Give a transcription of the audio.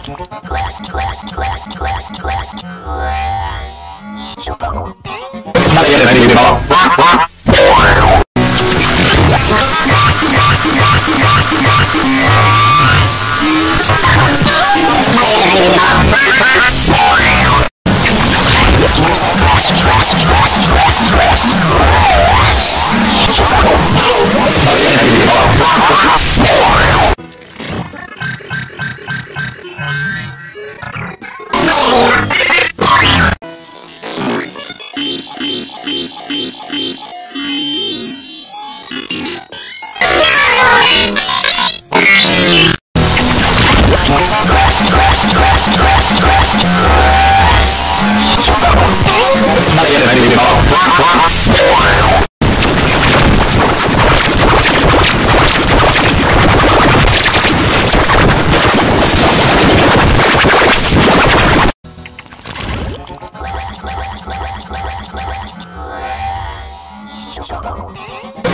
Rest, rest, rest, rest, rest. Not yet, I need to ション。